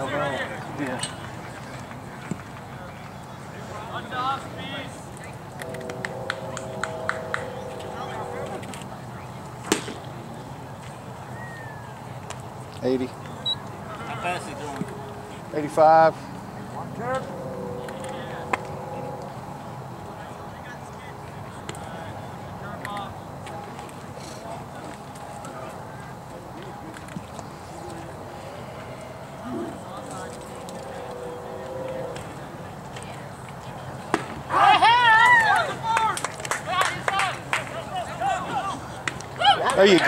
Yeah. Eighty. How fast? Eighty-five. There you go.